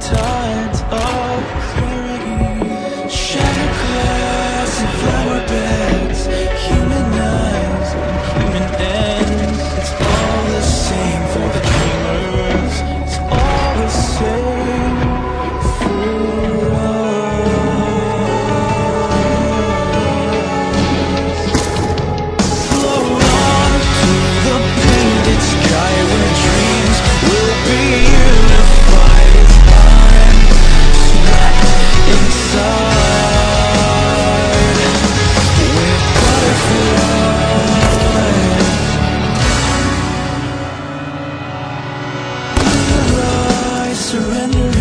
tides surrender.